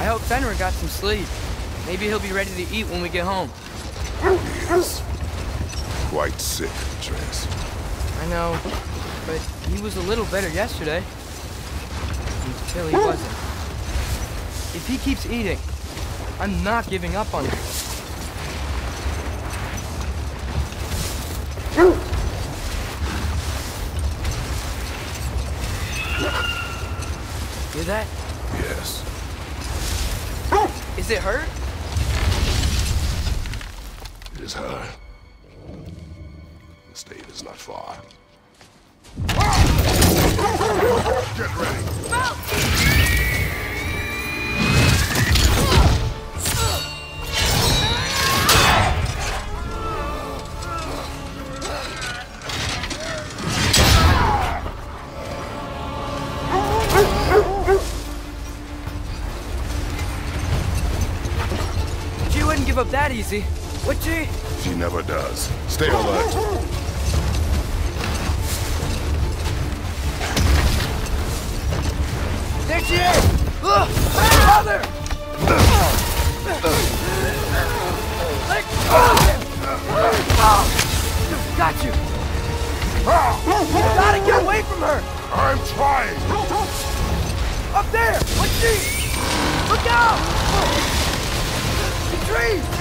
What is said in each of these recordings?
I hope Fenrir got some sleep. Maybe he'll be ready to eat when we get home. He is quite sick, Trace. I know, but he was a little better yesterday. Until he wasn't. If he keeps eating, I'm not giving up on him. It hurt?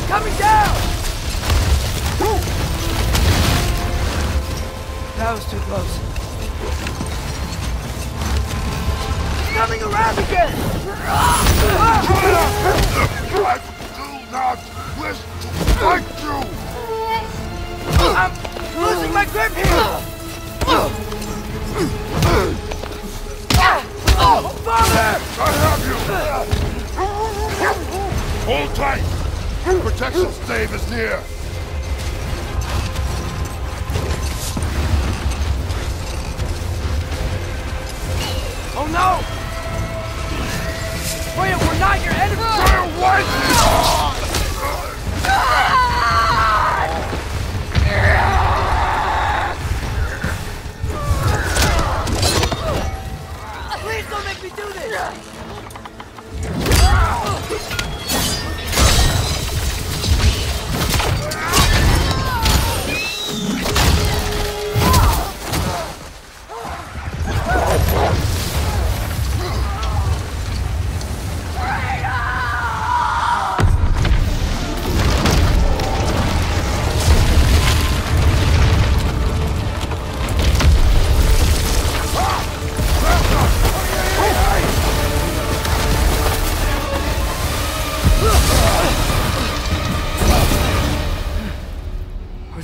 Coming down! That was too close. Coming around again! I do not wish to fight you. I'm losing my grip here! Oh, father! I have you. Hold tight. Protection stave is near! Oh no! Freya, we're not your enemy! Freya, what? Please don't make me do this!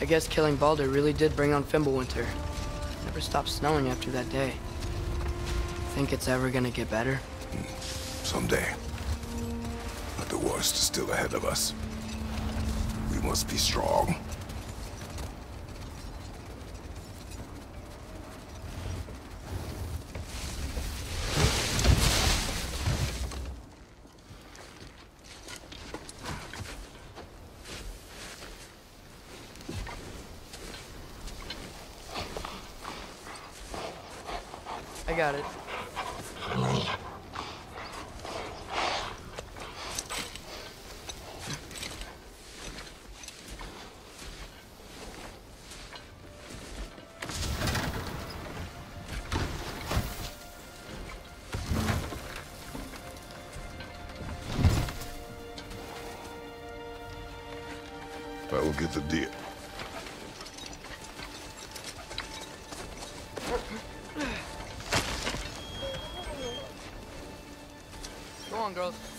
I guess killing Baldur really did bring on Fimbulwinter. Never stopped snowing after that day. Think it's ever gonna get better? Hmm, someday. But the worst is still ahead of us. We must be strong. I will get the deer. Go on, girls.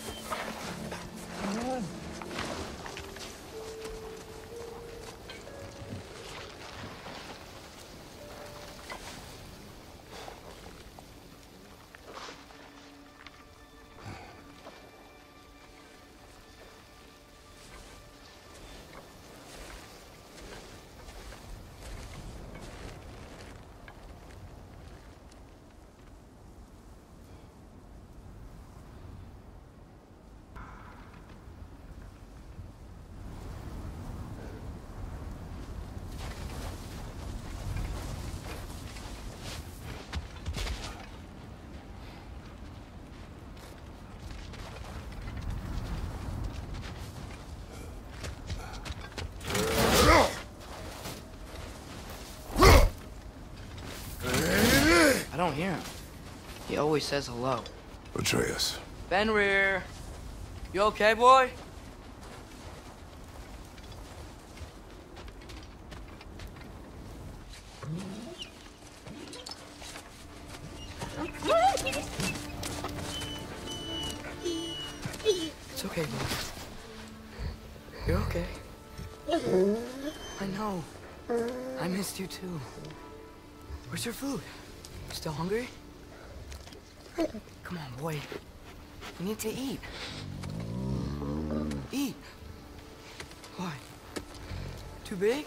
Hear him. He always says hello. Atreus. Fenrir. You okay, boy? It's okay, boy. You're okay. I know. I missed you too. Where's your food? Still hungry? Come on, boy. You need to eat. Eat. Why? Too big?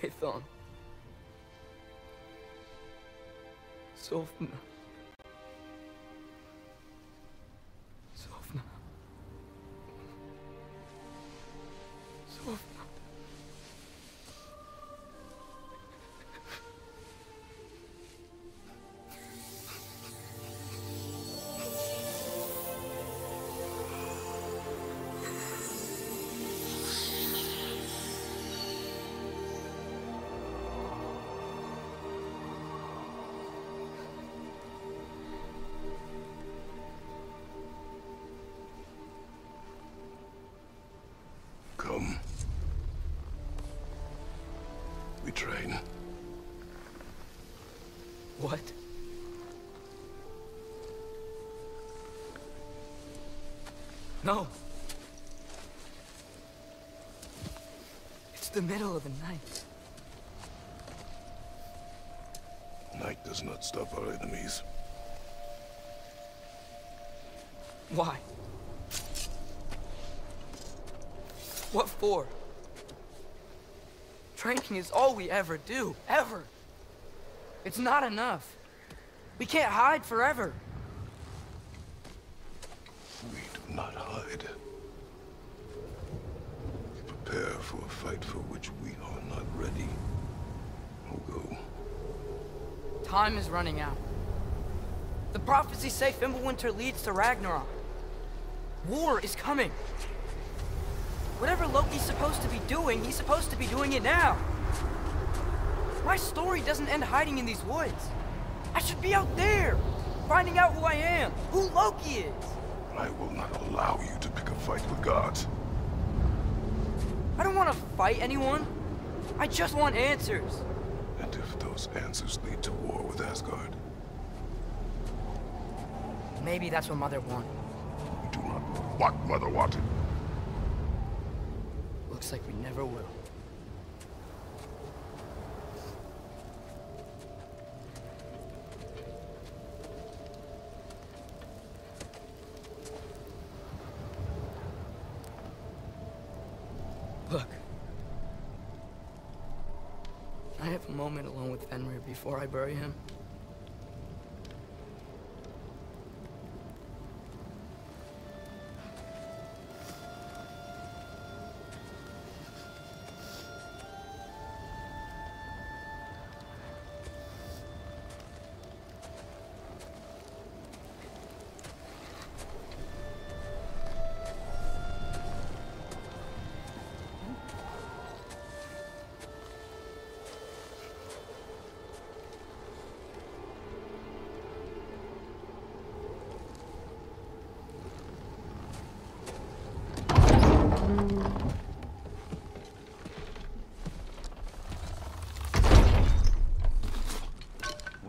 Sofna. Sofna. The middle of the night. Night does not stop our enemies. Why? What for? Training is all we ever do, ever. It's not enough. We can't hide forever. We do not hide. We prepare for a fight for which we are not ready. Oh, we'll. Time is running out. The prophecies say Fimbulwinter leads to Ragnarok. War is coming. Whatever Loki's supposed to be doing, he's supposed to be doing it now. My story doesn't end hiding in these woods. I should be out there, finding out who I am, who Loki is. I will not allow you to pick a fight with gods. I don't want to fight anyone. I just want answers. And if those answers lead to war with Asgard, Maybe that's what Mother wanted. we do not know what Mother wanted. Looks like we never will. Bury him.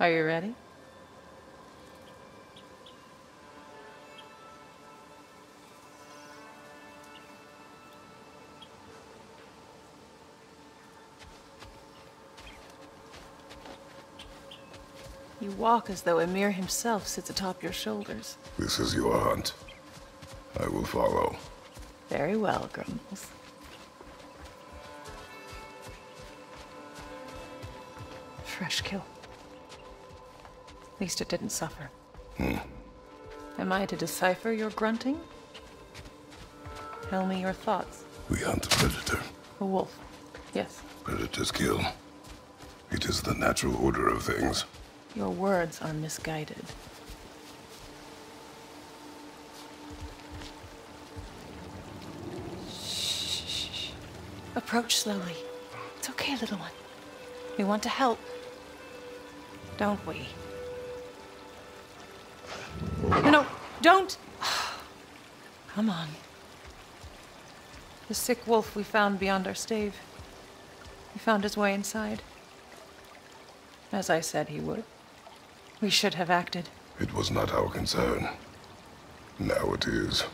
Are you ready? You walk as though Ymir himself sits atop your shoulders. this is your hunt. I will follow. Very well, Grumbles. Fresh kill. At least it didn't suffer. Hmm. Am I to decipher your grunting? Tell me your thoughts. We hunt a predator. A wolf. Yes. Predators kill. It is the natural order of things. Your words are misguided. Shh. Approach slowly. It's okay, little one. We want to help. Don't we? No, no, don't! Come on. The sick wolf we found beyond our stave. He found his way inside. As I said he would. We should have acted. It was not our concern. Now it is.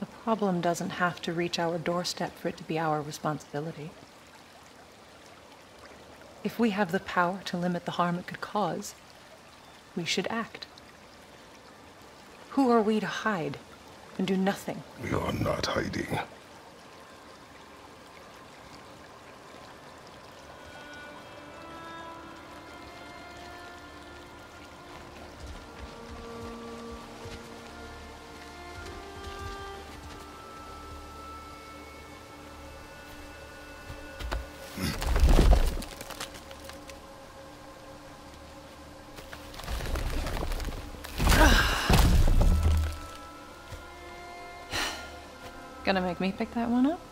The problem doesn't have to reach our doorstep for it to be our responsibility. If we have the power to limit the harm it could cause, we should act. Who are we to hide and do nothing? We are not hiding. Gonna make me pick that one up?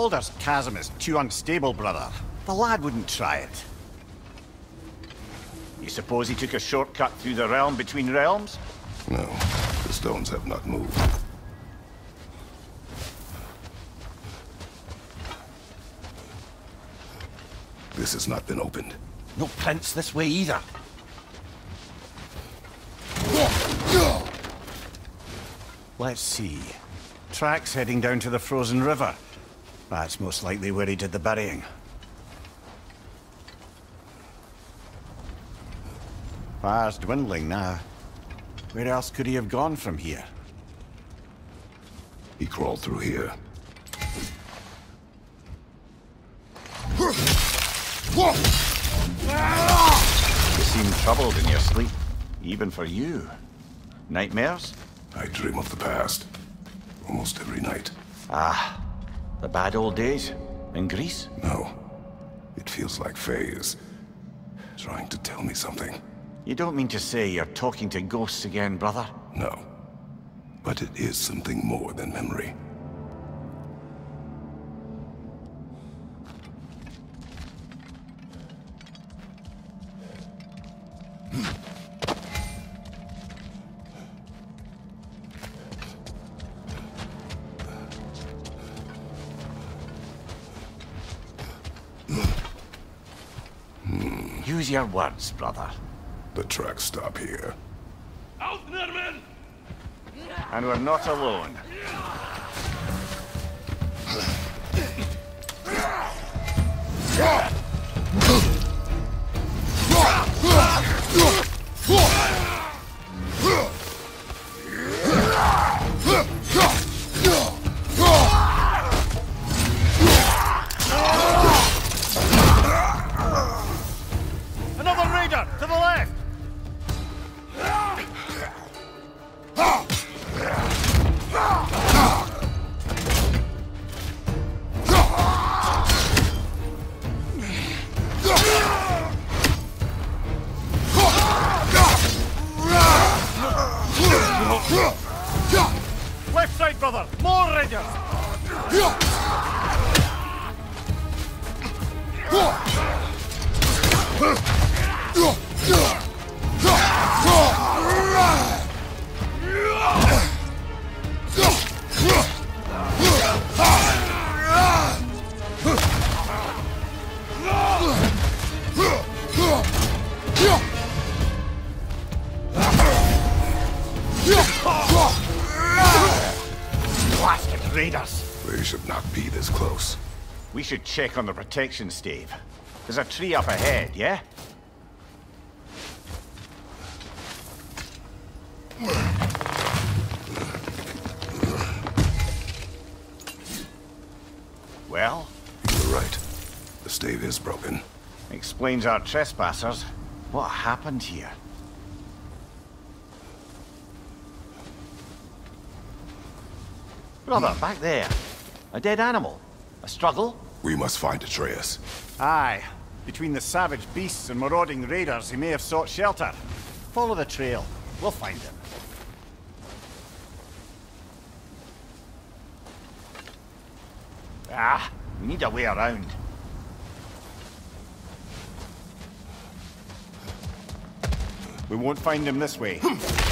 Baldur's chasm is too unstable, brother. The lad wouldn't try it. You suppose he took a shortcut through the realm between realms? No, the stones have not moved. This has not been opened. No prints this way either. Let's see. Tracks heading down to the frozen river. That's most likely where he did the burying. Fire's dwindling now. Where else could he have gone from here? He crawled through here. You seem troubled in your sleep. Even for you. Nightmares? I dream of the past. Almost every night. Ah, the bad old days? In Greece? No. It feels like Faye is trying to tell me something. You don't mean to say you're talking to ghosts again, brother? No. But it is something more than memory. Use your words, brother. The tracks stop here. Out, Nerman! And we're not alone. Another should check on the protection stave. There's a tree up ahead, yeah? Well, You're right. The stave is broken. explains our trespassers. What happened here? Brother, back there. A dead animal. A struggle? We must find Atreus. Aye. Between the savage beasts and marauding raiders, he may have sought shelter. Follow the trail. We'll find him. Ah, we need a way around. We won't find him this way.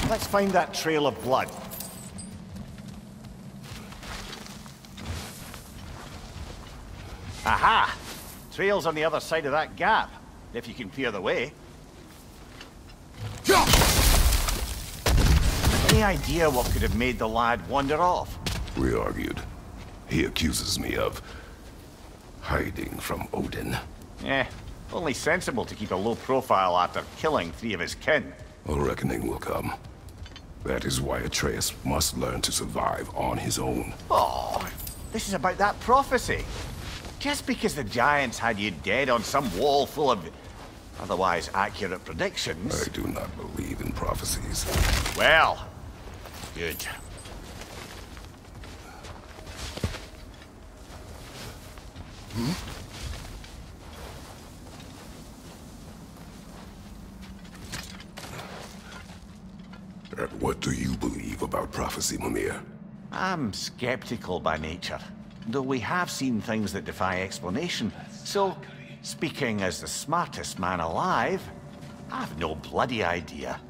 Let's find that trail of blood. Aha! Trail's on the other side of that gap, if you can clear the way. Any idea what could have made the lad wander off? We argued. He accuses me of hiding from Odin. Eh, only sensible to keep a low profile after killing three of his kin. A reckoning will come. That is why Atreus must learn to survive on his own. Oh, this is about that prophecy. Just because the Giants had you dead on some wall full of otherwise accurate predictions. I do not believe in prophecies. Well, good. Hmm? And what do you believe about prophecy, Mimir? I'm skeptical by nature, though we have seen things that defy explanation. So, speaking as the smartest man alive, I've no bloody idea.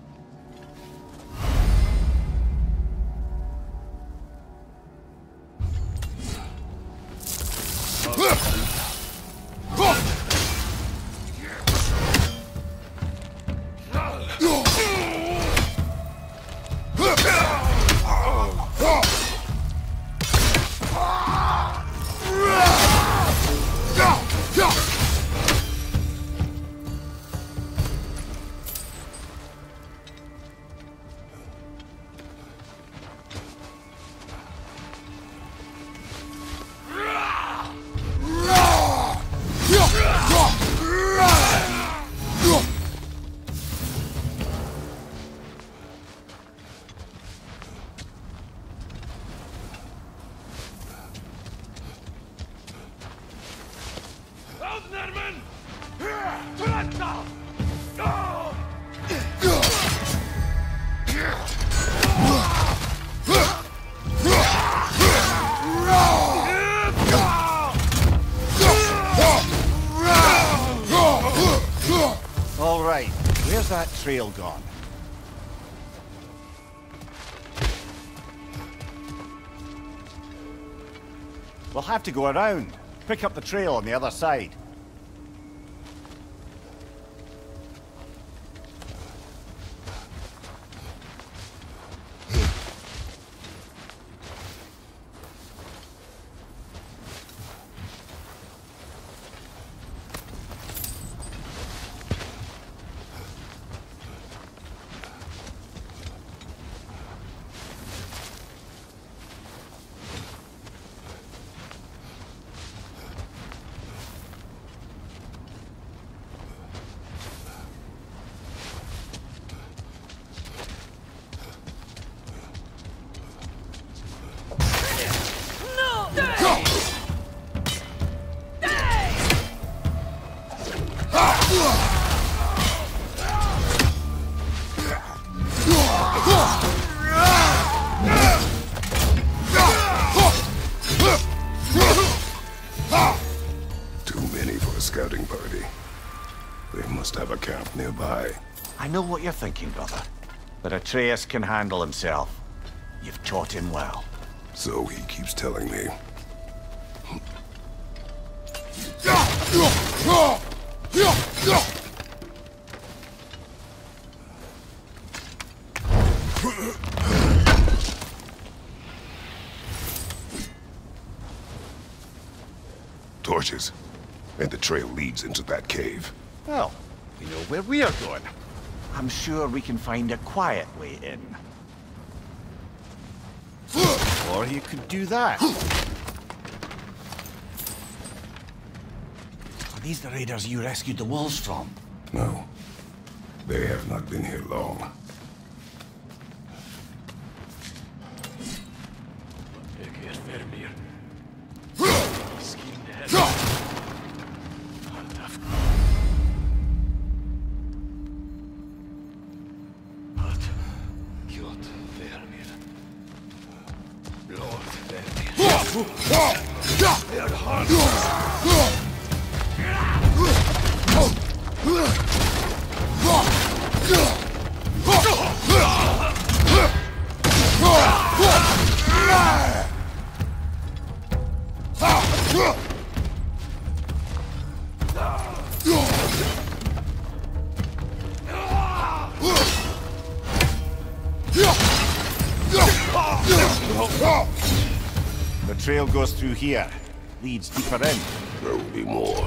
Trail gone? We'll have to go around. Pick up the trail on the other side. I know what you're thinking, brother. But Atreus can handle himself. You've taught him well. So he keeps telling me. Torches. And the trail leads into that cave. Well, we know where we are going. I'm sure we can find a quiet way in. Or you could do that. Are these the raiders you rescued the wolves from? No. They have not been here long. The here. Leads deeper in. There will be more.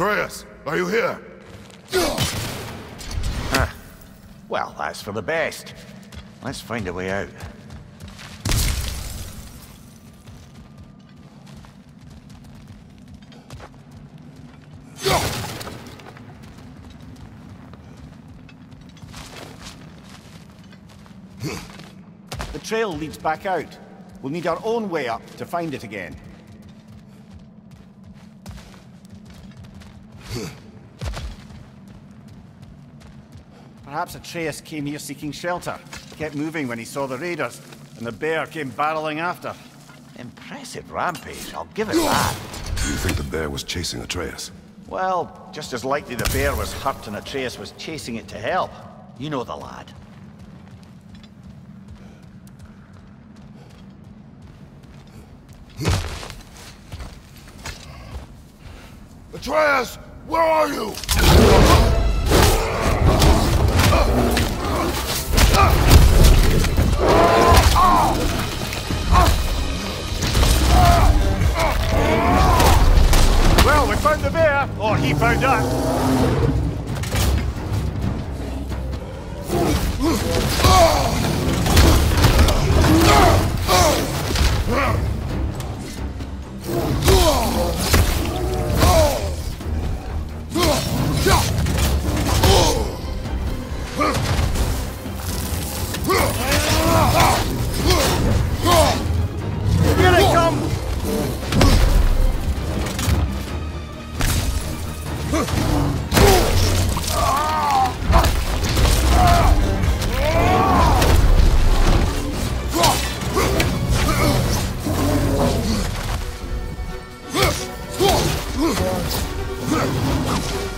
Atreus, are you here? Huh. Well, that's for the best. Let's find a way out. The trail leads back out. We'll need our own way up to find it again. Perhaps Atreus came here seeking shelter. Kept moving when he saw the raiders, and the bear came barreling after. Impressive rampage, I'll give it that. Do you think the bear was chasing Atreus? Well, just as likely the bear was hurt and Atreus was chasing it to help. You know the lad. Atreus, where are you? Well, we found the bear, or he found us. Here あっ!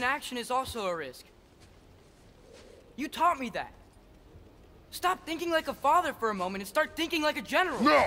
Inaction is also a risk. You taught me that. Stop thinking like a father for a moment and start thinking like a general. No!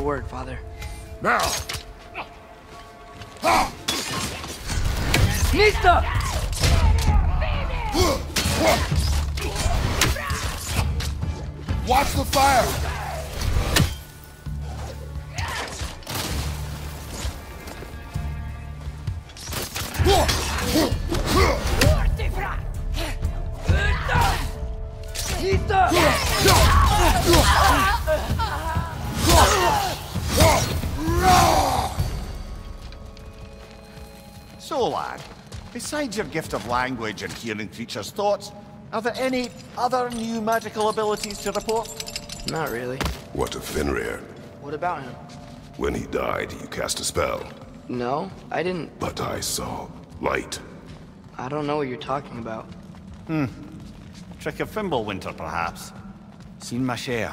The word, Father. Now! Nista! Watch the fire! So, lad, besides your gift of language and hearing creatures' thoughts, are there any other new magical abilities to report? Not really. What of Fenrir? What about him? When he died, you cast a spell. No, I didn't. But I saw light. I don't know what you're talking about. Hmm. Trick of Fimbulwinter, perhaps. Seen my share.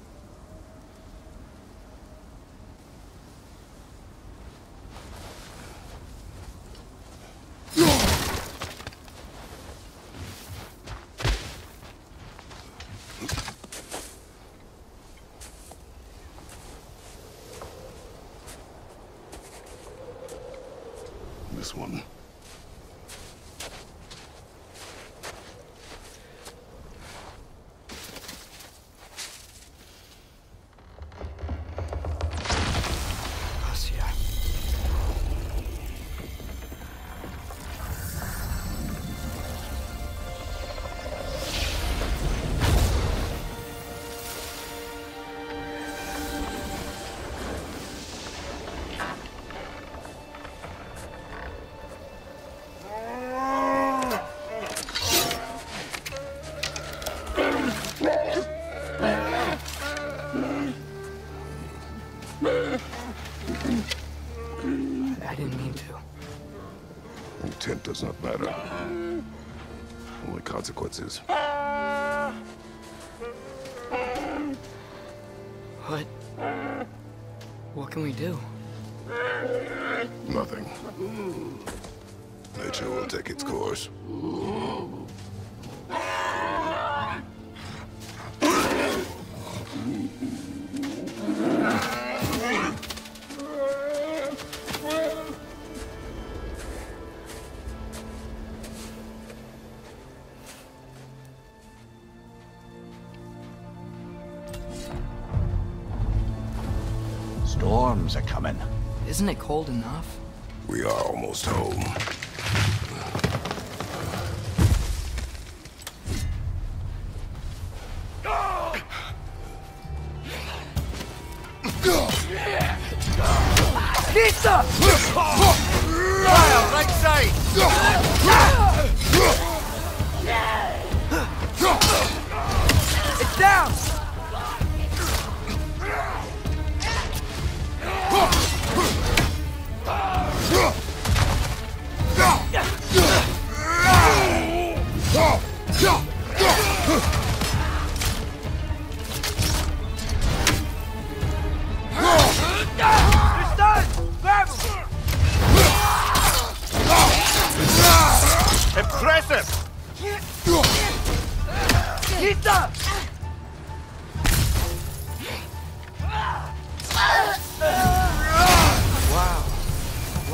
What? What can we do? Nothing. Nature will take its course. Isn't it cold enough? We are almost home.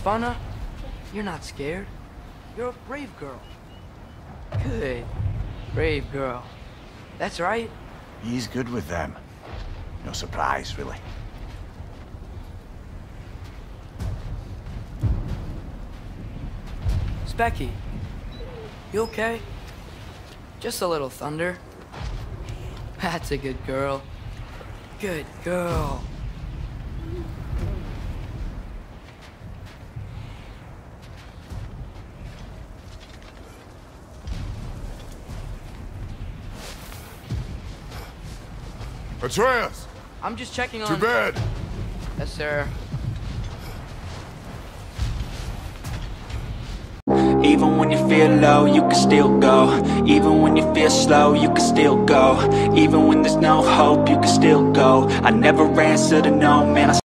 Hey, Svanna, you're not scared. You're a brave girl. Good. Brave girl. That's right. He's good with them. No surprise, really. Speki, you okay? Just a little thunder. That's a good girl. Good girl. Atreus! I'm just checking To on. bed! Yes, sir. Even when you feel low, you can still go. Even when you feel slow, you can still go. Even when there's no hope, you can still go. I never answer to no, man. I